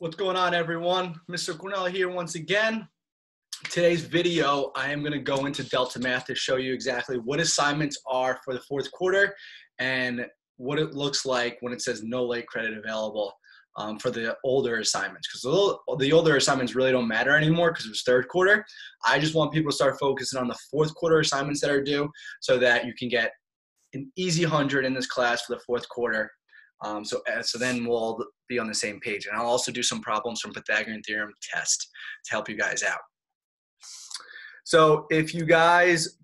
What's going on, everyone? Mr. Cornell here once again. Today's video, I am going to go into Delta Math to show you exactly what assignments are for the fourth quarter and what it looks like when it says no late credit available um, for the older assignments. Because the, older assignments really don't matter anymore because it's third quarter. I just want people to start focusing on the fourth quarter assignments that are due so that you can get an easy 100 in this class for the fourth quarter um, so, uh, so then we'll all be on the same page. And I'll also do some problems from Pythagorean theorem test to help you guys out. So if you guys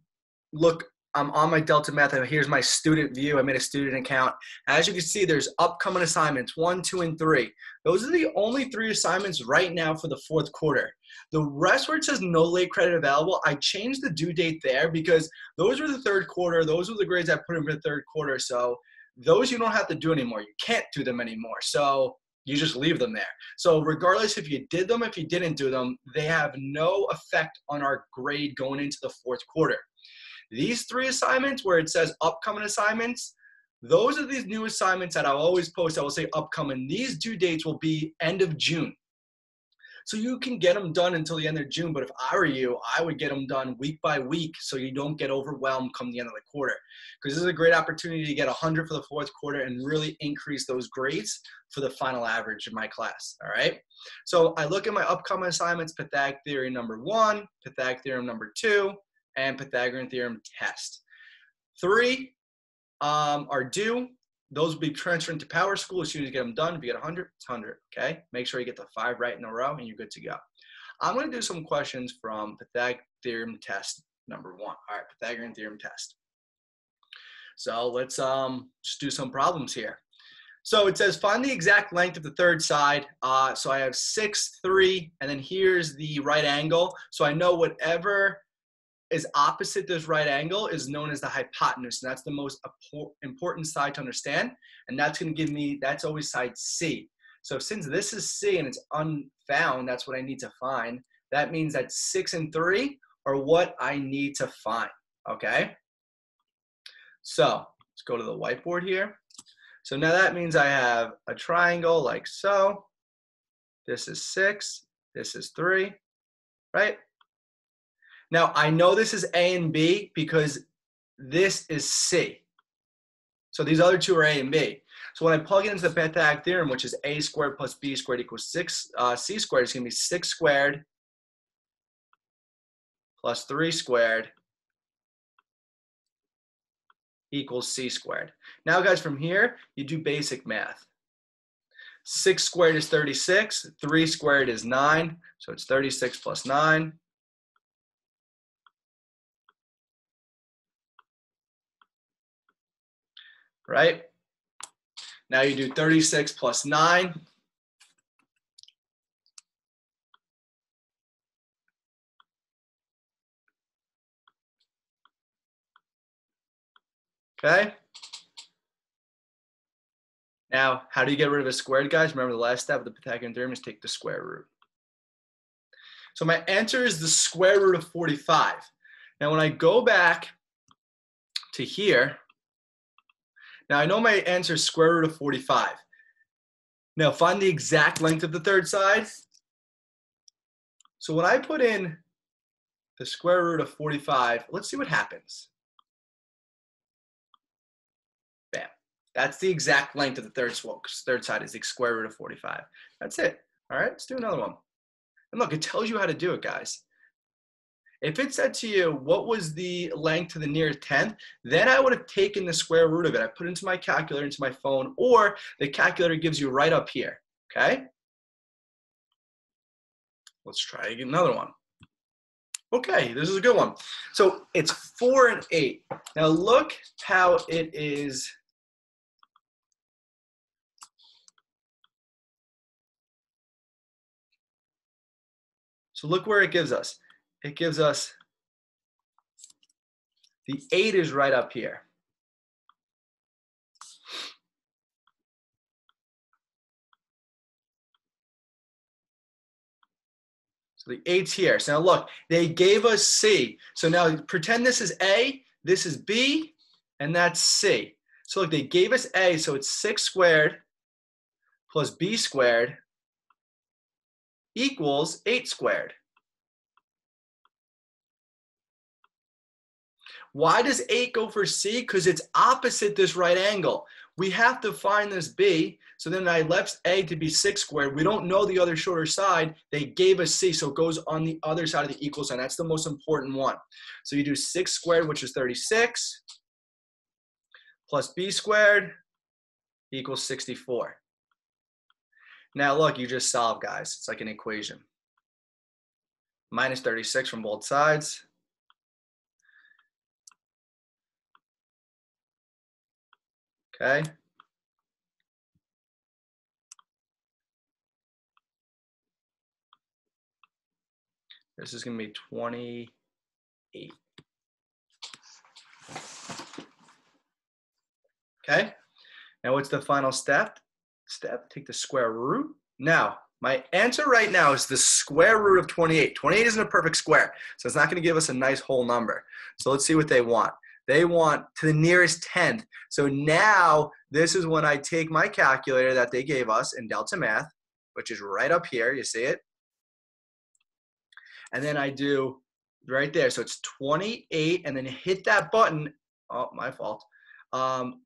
look, I'm on my Delta Math. Here's my student view. I made a student account. As you can see, there's upcoming assignments, one, two, and three. Those are the only three assignments right now for the fourth quarter. The rest where it says no late credit available, I changed the due date there because those were the third quarter. Those were the grades I put in for the third quarter. So those you don't have to do anymore. You can't do them anymore. So you just leave them there. So regardless if you did them, if you didn't do them, they have no effect on our grade going into the fourth quarter. These three assignments where it says upcoming assignments, those are these new assignments that I'll always post. I will say upcoming. These due dates will be end of June. So you can get them done until the end of June. But if I were you, I would get them done week by week so you don't get overwhelmed come the end of the quarter. Because this is a great opportunity to get 100 for the fourth quarter and really increase those grades for the final average in my class. All right. So I look at my upcoming assignments Pythag theorem number one, Pythag theorem number two, and Pythagorean theorem test. Three um, are due those will be transferred to PowerSchool as soon as you get them done. If you get 100, it's 100, okay? Make sure you get the five right in a row and you're good to go. I'm going to do some questions from Pythagorean theorem test number one. All right, Pythagorean theorem test. So let's um, just do some problems here. So it says find the exact length of the third side. Uh, so I have six, three, and then here's the right angle. So I know whatever is opposite this right angle is known as the hypotenuse. And that's the most important side to understand. And that's going to give me, that's always side C. So since this is C and it's unfound, that's what I need to find. That means that 6 and 3 are what I need to find. Okay? So let's go to the whiteboard here. So now that means I have a triangle like so. This is 6. This is 3. Right? Now, I know this is A and B because this is C. So these other two are A and B. So when I plug it into the Pythagorean theorem, which is A squared plus B squared equals 6, uh, C squared, it's going to be 6 squared plus 3 squared equals C squared. Now, guys, from here, you do basic math. 6 squared is 36. 3 squared is 9. So it's 36 plus 9. Right? Now you do 36 plus 9. Okay. Now, how do you get rid of a squared, guys? Remember the last step of the Pythagorean theorem is take the square root. So my answer is the square root of 45. Now, when I go back to here, now I know my answer is square root of 45. Now find the exact length of the third side. So when I put in the square root of 45, let's see what happens. Bam. That's the exact length of the third. Third side is the square root of 45. That's it. All right, let's do another one. And look, it tells you how to do it, guys. If it said to you, what was the length to the nearest tenth, then I would have taken the square root of it. I put it into my calculator, into my phone, or the calculator gives you right up here, okay? Let's try another one. Okay, this is a good one. So it's four and eight. Now look how it is. So look where it gives us it gives us the 8 is right up here. So the 8's here. So now look, they gave us C. So now pretend this is A, this is B, and that's C. So look, they gave us A, so it's 6 squared plus B squared equals 8 squared. Why does 8 go for C? Because it's opposite this right angle. We have to find this B. So then I left A to be 6 squared. We don't know the other shorter side. They gave us C, so it goes on the other side of the equal sign. That's the most important one. So you do 6 squared, which is 36, plus B squared equals 64. Now look, you just solve, guys. It's like an equation. Minus 36 from both sides. Okay. This is going to be 28. Okay. Now what's the final step? Step, take the square root. Now, my answer right now is the square root of 28. 28 isn't a perfect square, so it's not going to give us a nice whole number. So let's see what they want. They want to the nearest tenth. So now this is when I take my calculator that they gave us in Delta Math, which is right up here. You see it? And then I do right there. So it's 28 and then hit that button. Oh, my fault. Um,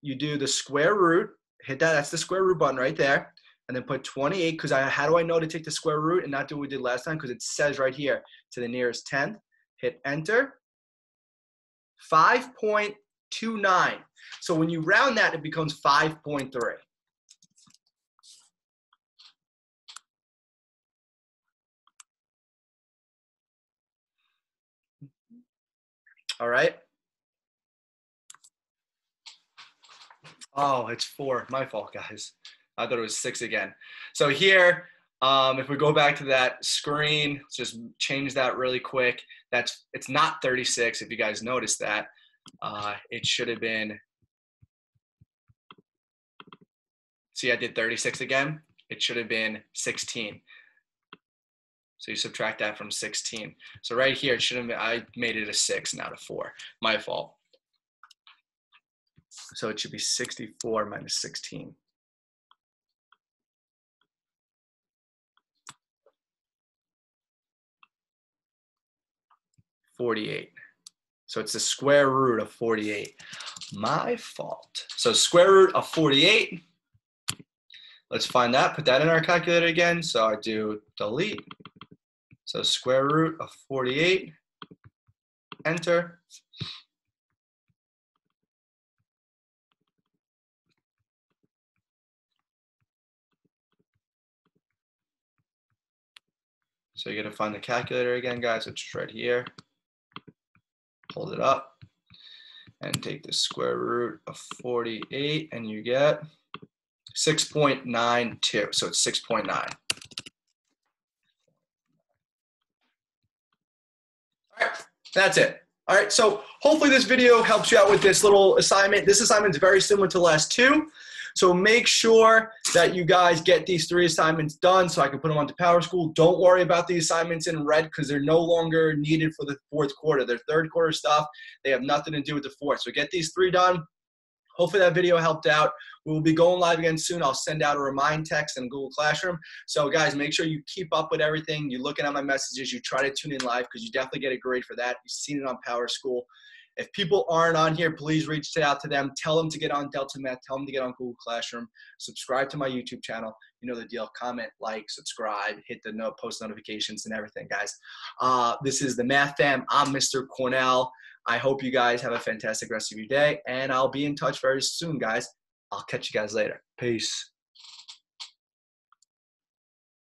you do the square root, hit that. That's the square root button right there. And then put 28 because I how do I know to take the square root and not do what we did last time? Because it says right here to the nearest tenth. Hit enter 5.29. So when you round that, it becomes 5.3. All right. Oh, it's four. My fault, guys. I thought it was six again. So here, um, if we go back to that screen, just change that really quick. That's it's not 36. If you guys noticed that, uh, it should have been. See, I did 36 again. It should have been 16. So you subtract that from 16. So right here, it should have been, I made it a six, not a four. My fault. So it should be 64 minus 16. 48. So it's the square root of 48. My fault. So square root of 48. Let's find that, put that in our calculator again. So I do delete. So square root of 48, enter. So you're gonna find the calculator again, guys, which is right here hold it up, and take the square root of 48, and you get 6.92. So it's 6.9. All right, that's it. All right, so hopefully this video helps you out with this little assignment. This assignment is very similar to the last two. So make sure that you guys get these three assignments done so I can put them onto PowerSchool. Don't worry about the assignments in red because they're no longer needed for the fourth quarter. They're third quarter stuff. They have nothing to do with the fourth. So get these three done. Hopefully that video helped out. We will be going live again soon. I'll send out a remind text in Google Classroom. So guys, make sure you keep up with everything. You're looking at my messages. You try to tune in live because you definitely get a grade for that. You've seen it on PowerSchool. If people aren't on here, please reach out to them. Tell them to get on Delta Math. Tell them to get on Google Classroom. Subscribe to my YouTube channel. You know the deal. Comment, like, subscribe, hit the no post notifications and everything, guys. Uh, this is the Math Fam. I'm Mr. Cornell. I hope you guys have a fantastic rest of your day, and I'll be in touch very soon, guys. I'll catch you guys later. Peace.